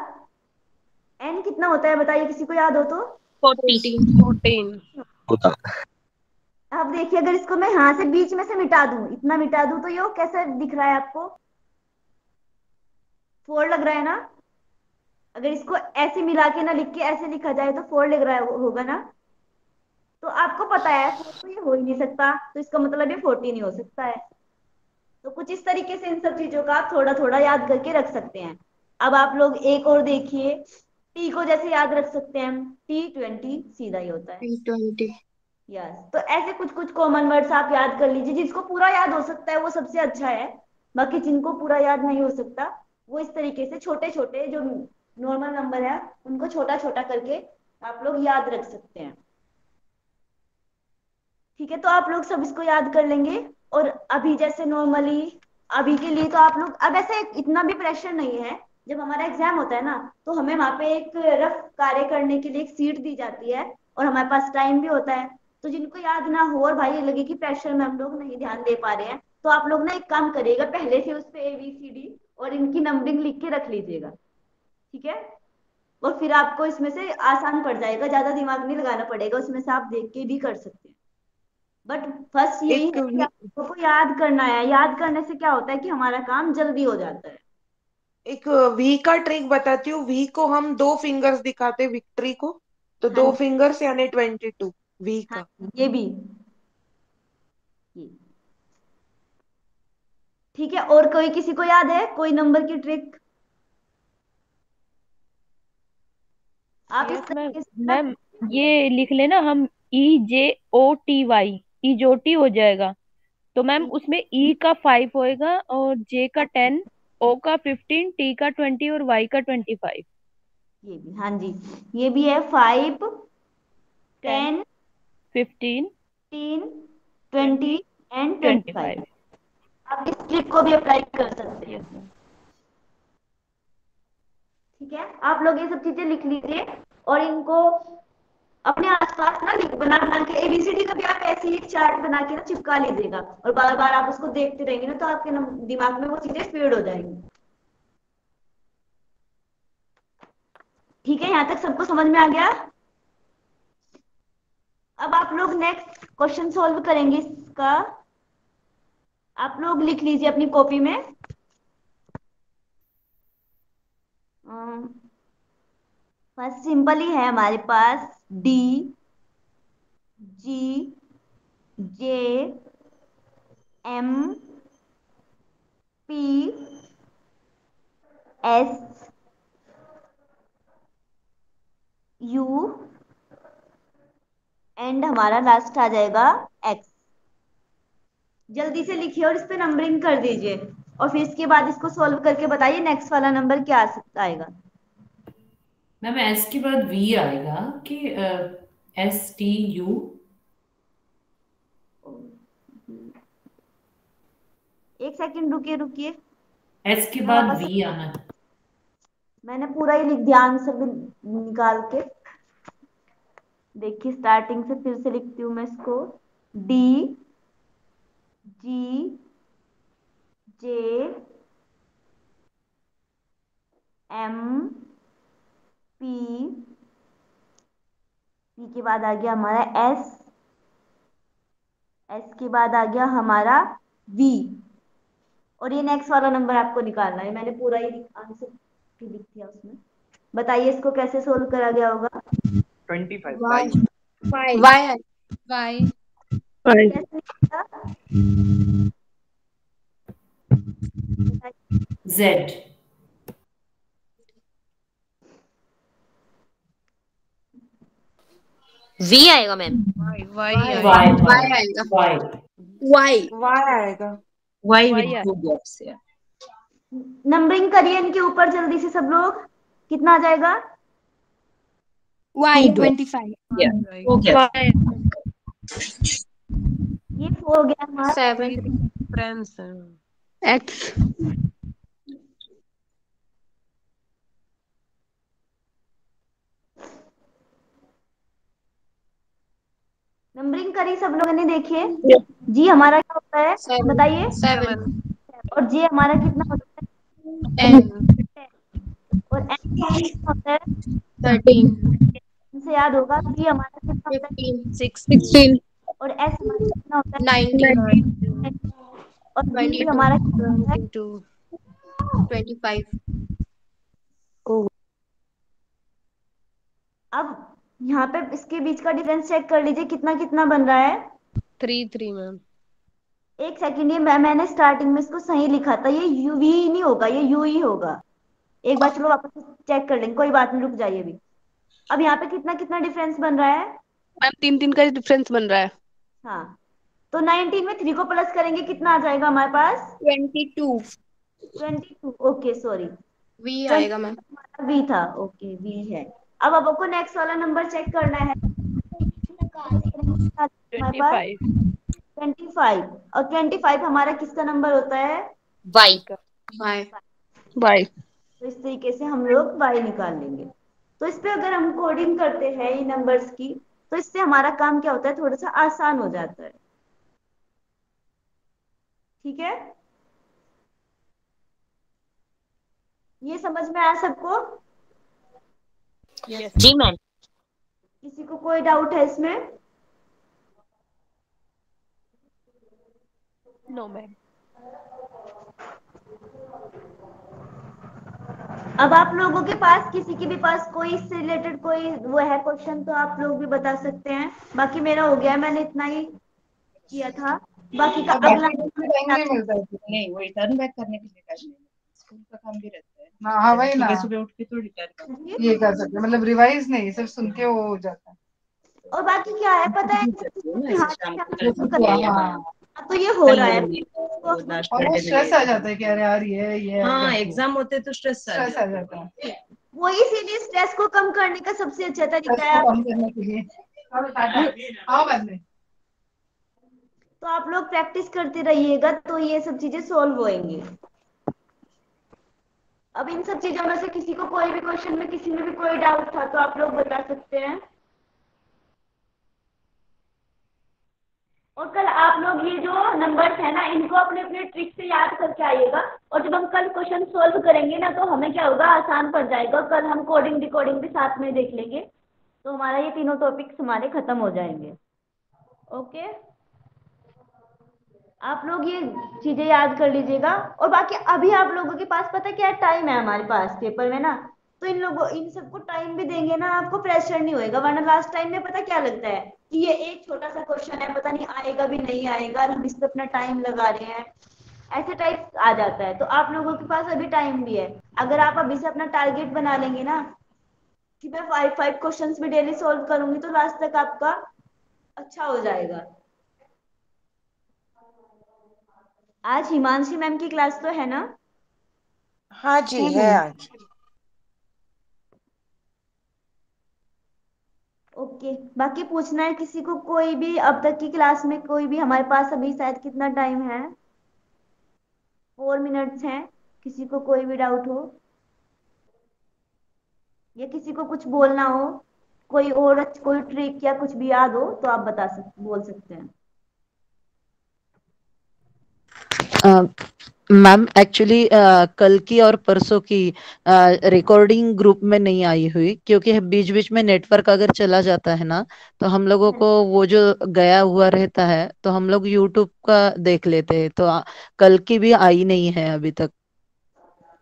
एन कितना होता है बताइए किसी को याद हो तो? फोर्टीन अब देखिए अगर इसको मैं यहाँ से बीच में से मिटा दू इतना मिटा दू तो ये कैसा दिख रहा है आपको? फोर लग रहा है ना? अगर इसको ऐसे मिला के ना लिख के ऐसे लिखा जाए तो फोर लग रहा है होगा ना? तो आपको पता है फोर तो ये हो ही नहीं सकता। तो इसका मतलब ये फोर्टीन ही हो सकता है। तो कुछ इस तरीके से इन सब चीज़ों का आप थोड़ा थोड़ा याद करके रख सकते हैं। अब आप लोग एक और देखिए। टी को जैसे याद रख सकते हैं हम। टी ट्वेंटी सीधा ही होता है। टी ट्वेंटी यस तो ऐसे कुछ कुछ कॉमन वर्ड्स आप याद कर लीजिए जिसको पूरा याद हो सकता है वो सबसे अच्छा है। बाकी जिनको पूरा याद नहीं हो सकता वो इस तरीके से छोटे छोटे जो नॉर्मल नंबर है उनको छोटा छोटा करके आप लोग याद रख सकते हैं। ठीक है तो आप लोग सब इसको याद कर लेंगे। और अभी जैसे नॉर्मली अभी के लिए तो आप लोग अब ऐसे इतना भी प्रेशर नहीं है। जब हमारा एग्ज़ाम होता है ना तो हमें वहाँ पे एक रफ कार्य करने के लिए एक सीट दी जाती है और हमारे पास टाइम भी होता है। तो जिनको याद ना हो और भाई लगे कि प्रेशर में हम लोग नहीं ध्यान दे पा रहे हैं तो आप लोग ना एक काम करिएगा पहले से उस पर ए बी सी डी और इनकी नंबरिंग लिख के रख लीजिएगा। ठीक है? और फिर आपको इसमें से आसान पड़ जाएगा ज़्यादा दिमाग नहीं लगाना पड़ेगा उसमें से आप देख के भी कर सकते हैं। बट फ़र्स्ट यही है कि आपको याद करना है। याद करने से क्या होता है कि हमारा काम जल्दी हो जाता है। एक वी का ट्रिक बताती हूँ। वी को हम दो फिंगर्स दिखाते विक्ट्री को। तो हाँ। दो फिंगर्स यानी ट्वेंटी टू वी का। हाँ, ये भी। ठीक है और कोई किसी को याद है? कोई नंबर की ट्रिक आप yes, मैम ये लिख लेना हम ई जे ओ टी वाई ई जो टी हो जाएगा। तो मैम उसमें ई का फाइव होएगा और जे का टेन ओ का फिफ्टीन टी का ट्वेंटी और वाई का ट्वेंटी फाइव ये भी हाँ जी ये भी है five ten fifteen teen twenty and twenty five आप इस ट्रिक को भी अप्लाई कर सकते हैं। ठीक है? आप लोग ये सब चीज़ें लिख लीजिए और इनको अपने आसपास ना बना बना के एबीसीडी का भी आप ऐसे ही चार्ट बना के ना चिपका लीजिएगा। और बार बार आप उसको देखते रहेंगे ना तो आपके दिमाग में वो चीज़ें फ़ीड हो जाएँगी। ठीक है, यहाँ तक सबको समझ में आ गया? अब आप लोग नेक्स्ट क्वेश्चन सॉल्व करेंगे इसका। आप लोग लिख लीजिए अपनी कॉपी में। फ़र्स्ट सिंपल ही है हमारे पास D G J M P S U and हमारा लास्ट आ जाएगा एक्स जल्दी से लिखिए और इस पे नंबरिंग कर दीजिए और फिर इसके बाद इसको सॉल्व करके बताइए नेक्स्ट वाला नंबर क्या आ सकता आएगा। मैम एस के बाद वी आएगा कि एस टी यू एक सेकंड रुकिए रुकिए। एस के बाद वी आना। मैंने पूरा ही लिख ध्यान से निकाल के। देखिए स्टार्टिंग से फिर से लिखती हूँ मैं इसको। D G J M P P के बाद आ गया हमारा एस एस के बाद आ गया हमारा वी और ये नेक्स्ट वाला नंबर आपको निकालना है। मैंने पूरा ही आंसर भी लिख दिया उसमें। बताइए इसको कैसे सोल्व करा गया होगा? Twenty five Y Y Y Y Z V आएगा मैम वाई वाई वाई आएगा? वाई. नंबरिंग करिए इनके ऊपर जल्दी से सब लोग। कितना आ जाएगा? वाई ट्वेंटी फाइव Yeah, ये हो गया हमारा सेवन फ्रेंड्स एक्स नंबरिंग करी सब लोगों ने देखिए जी हमारा क्या होता है? बताइए। और जे हमारा कितना होता है? और एन कितना होता है? थर्टीन इनसे याद होगा। जी हमारा कितना होता है? सिक्सटीन और एस हमारा कितना होता है? नाइनटीन और बी हमारा कितना होता है? टू ट्वेंटी फाइव अब यहाँ पे इसके बीच का डिफरेंस चेक कर लीजिए कितना कितना बन रहा है। थ्री थ्री मैम एक सेकंड ये मैं मैंने स्टार्टिंग में इसको सही लिखा था ये यू वी नहीं होगा ये यू ही होगा। एक बार चलो वापस चेक कर लेंगे कोई बात नहीं रुक जाइए अभी। अब यहाँ पे कितना कितना डिफरेंस बन रहा है? मैम तीन तीन का डिफरेंस बन रहा है। हाँ तो 19 में थ्री को प्लस करेंगे कितना आ जाएगा हमारे पास? Twenty two 22 okay sorry V आएगा मैम वी था ओके वी है। अब अब आपको नेक्स्ट वाला नंबर चेक करना है। ट्वेंटी फाइव और ट्वेंटी फाइव हमारा किसका नंबर होता है? वाई वाई बाय तो इस तरीके से हम लोग वाई निकाल लेंगे। तो इस पे अगर हम कोडिंग करते हैं इन नंबर्स की तो इससे हमारा काम क्या होता है? थोड़ा सा आसान हो जाता है। ठीक है? ये समझ में आया सबको? जी मैम किसी को कोई डाउट है इसमें? नो मैम अब आप लोगों के पास किसी के भी पास कोई इससे रिलेटेड कोई वो है क्वेश्चन तो आप लोग भी बता सकते हैं। बाकी मेरा हो गया मैंने इतना ही किया था। बाकी का अगला नहीं वो रिटर्न बैक करने के लिए का काम भी रहता है। हाँ हाँ वही ना। सुबह उठ के तो रिटर्न ये कर सकते मतलब रिवाइज नहीं सिर्फ़ सुन के वो हो जाता है। और बाकी क्या है पता है? हाँ, क्या- है। तो ये हो रहा है। और स्ट्रेस आ जाता है कि अरे यार ये ये हाँ एग्ज़ाम होते तो स्ट्रेस आ जाता जाता है। वो इसीलिए स्ट्रेस को कम करने का सबसे अच्छा तरीका है। कम करने के लिए। हाँ बाद तो आप लोग प्रैक्टिस करते रहिएगा तो ये सब चीज़ें सॉल्व होएँगी। अब इन सब चीज़ों में से किसी को कोई भी क्वेश्चन में किसी में भी कोई डाउट था तो आप लोग बता सकते हैं। और कल आप लोग ये जो नंबर्स है ना, इनको अपने अपने ट्रिक से याद करके आइएगा। और जब हम कल क्वेश्चन सॉल्व करेंगे ना तो हमें क्या होगा? आसान पड़ जाएगा। कल हम कोडिंग डिकोडिंग भी साथ में देख लेंगे। तो हमारा ये तीनों टॉपिक्स हमारे खत्म हो जाएँगे। ओके आप लोग ये चीज़ें याद कर लीजिएगा। और बाकी अभी आप लोगों के पास पता क्या टाइम है हमारे पास पेपर में ना? तो इन लोगों, इन सबको टाइम भी देंगे ना, आपको प्रेशर नहीं होएगा। वरना लास्ट टाइम में पता क्या लगता है कि ये एक छोटा सा क्वेश्चन है, पता नहीं आएगा भी नहीं आएगा हम इस पे अपना टाइम लगा रहे हैं। ऐसे टाइप आ जाता है। तो आप लोगों के पास अभी टाइम भी है। अगर आप अभी से अपना टारगेट बना लेंगे ना, कि मैं फाइव फाइव क्वेश्चन भी डेली सॉल्व करूँगी तो लास्ट तक आपका अच्छा हो जाएगा। आज हिमांशी मैम की क्लास तो है ना? हाँ जी है आज। ओके बाकी पूछना है किसी को कोई भी अब तक की क्लास में कोई भी हमारे पास अभी शायद कितना टाइम है? फोर मिनट्स हैं किसी को कोई भी डाउट हो? या किसी को कुछ बोलना हो कोई और कोई ट्रिक या कुछ भी याद हो तो आप बता सकते बोल सकते हैं। मैम एक्चुअली कल की और परसों की रिकॉर्डिंग ग्रुप में नहीं आई हुई क्योंकि बीच बीच में नेटवर्क अगर चला जाता है ना तो हम लोगों को वो जो गया हुआ रहता है तो हम लोग यूट्यूब का देख लेते हैं तो आ, कल की भी आई नहीं है अभी तक।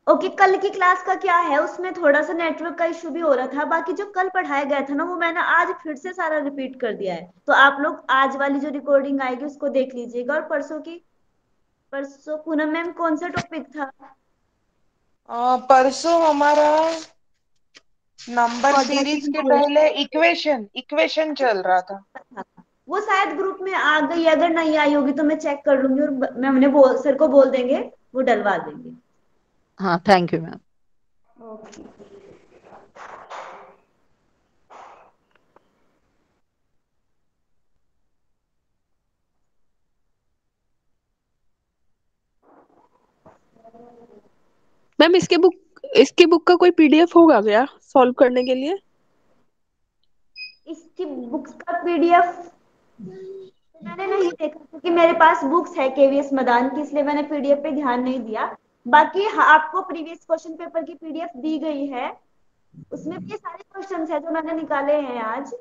ओके okay, कल की क्लास का क्या है? उसमें थोड़ा सा नेटवर्क का इशू भी हो रहा था बाकी जो कल पढ़ाया गया था ना वो मैंने आज फिर से सारा रिपीट कर दिया है। तो आप लोग आज वाली जो रिकॉर्डिंग आएगी उसको देख लीजिएगा और परसों की परसों पूनम मैम कौन सा टॉपिक था? आ, परसों हमारा नंबर सीरीज़ के पहले इक्वेशन इक्वेशन चल रहा था। वो शायद ग्रुप में आ गई अगर नहीं आई होगी तो मैं चेक कर लूँगी और मैं उन्हें बोल सर को बोल देंगे वो डलवा देंगे। हाँ thank you ma'am okay ma'am इसके बुक इसकी बुक का कोई पीडीएफ होगा क्या सॉल्व करने के लिए? इसकी बुक्स का पीडीएफ मैंने नहीं देखा क्योंकि मेरे पास बुक्स है केवीएस मदान की इसलिए मैंने पीडीएफ पे ध्यान नहीं दिया। बाकी हाँ, आपको प्रीवियस क्वेश्चन पेपर की पीडीएफ दी गई है। उसमें भी ये सारे क्वेश्चंस है जो मैंने निकाले हैं आज।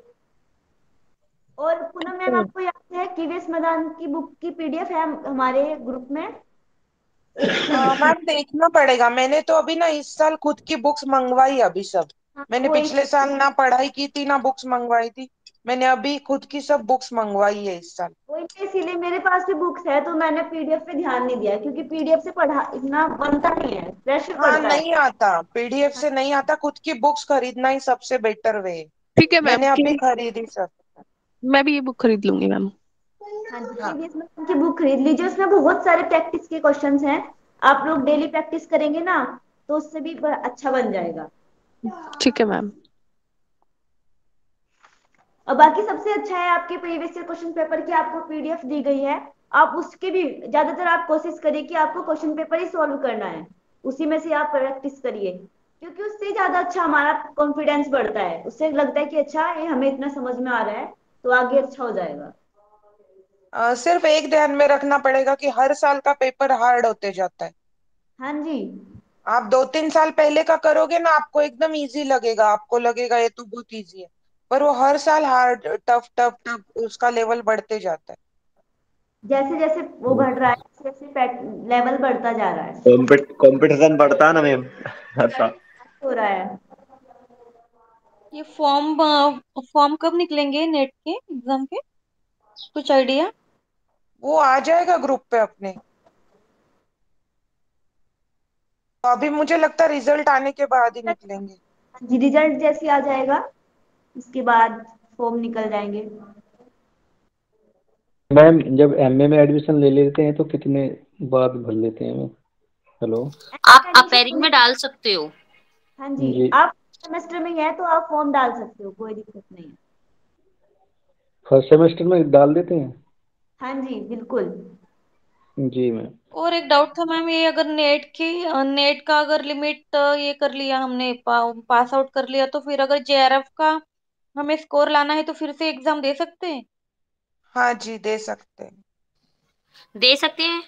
और पूनम मैम आपको याद है केवीएस मदान की बुक की पीडीएफ है हमारे ग्रुप में? मैम देखना पड़ेगा। मैंने तो अभी ना इस साल खुद की बुक्स मंगवाई अभी सब। मैंने पिछले साल ना पढ़ाई की थी ना बुक्स मंगवाई थी। मैंने अभी खुद की सब बुक्स मंगवाई है इस साल। वही तो इसीलिए मेरे पास भी बुक्स है तो मैंने पीडीएफ पे ध्यान नहीं दिया क्योंकि पीडीएफ से पढ़ा इतना बनता नहीं है। प्रेशर हाँ पड़ता है। नहीं आता। पीडीएफ से नहीं आता खुद की बुक्स खरीदना ही सबसे बेटर वे। ठीक है मैंने अभी खरीदी सब। मैं भी ये बुक खरीद लूँगी मैम। हाँ जी प्रीवियस की बुक खरीद लीजिए उसमें बहुत सारे प्रैक्टिस के क्वेश्चन हैं। आप लोग डेली प्रैक्टिस करेंगे ना तो उससे भी अच्छा बन जाएगा। ठीक है मैम और बाकी सबसे अच्छा है आपके प्रीवियस ईयर क्वेश्चन पेपर की आपको पीडीएफ दी गई है। आप उसके भी ज़्यादातर आप कोशिश करिए कि आपको क्वेश्चन पेपर ही सॉल्व करना है। उसी में से आप प्रैक्टिस करिए। क्योंकि उससे ज़्यादा अच्छा हमारा कॉन्फिडेंस बढ़ता है। उससे लगता है कि अच्छा ये हमें इतना समझ में आ रहा है तो आगे अच्छा हो जाएगा। आ, सिर्फ़ एक ध्यान में रखना पड़ेगा कि हर साल का पेपर हार्ड होते जाता है। हाँ जी। आप दो तीन साल पहले का करोगे ना आपको एकदम इजी लगेगा आपको लगेगा ये तो बहुत इजी है। पर वो हर साल हार्ड टफ टफ टफ उसका लेवल बढ़ते जाता है। जैसे जैसे वो बढ़ रहा है जैसे लेवल बढ़ता जा रहा है। कंपटीशन बढ़ता है ना मैम ऐसा। हो रहा है। ये फॉर्म फॉर्म कब निकलेंगे? नेट के एग्ज़ाम के? कुछ आइडिया वो आ जाएगा ग्रुप पे अपने। तो अभी मुझे लगता है रिज़ल्ट आने के बाद ही निकलेंगे। जी रिज़ल्ट जैसे आ जाएगा उसके बाद फॉर्म निकल जाएँगे। मैम जब एमए में एडमिशन ले लेते हैं तो कितने बाद भर लेते हैं? हेलो आप अपेरिंग में डाल सकते हो। हाँ जी जी। आप सेमेस्टर में है तो आप फॉर्म डाल सकते हो कोई दिक्कत नहीं है। फ़र्स्ट सेमेस्टर में डाल देते हैं? हाँ जी बिल्कुल। जी मैम। और एक डाउट था मैम ये अगर नेट की नेट का अगर लिमिट ये कर लिया हमने पा, पास आउट कर लिया तो फिर अगर जेआरएफ का हमें स्कोर लाना है तो फिर से एग्ज़ाम दे सकते हैं? हाँ जी दे सकते हैं। दे सकते हैं?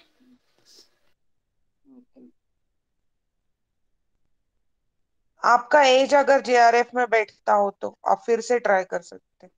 आपका एज अगर जेआरएफ में बैठता हो तो आप फिर से ट्राई कर सकते हैं।